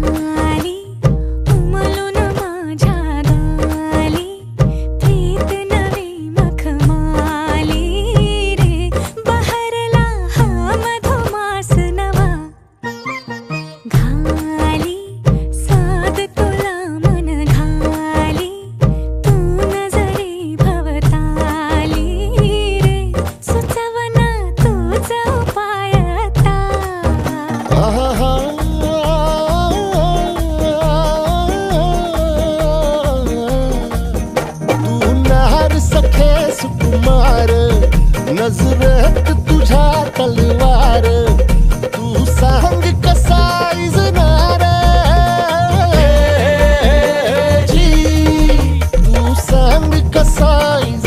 Mm-hmm. तलवार तू संग कसाई नारे जी तू संग कसाई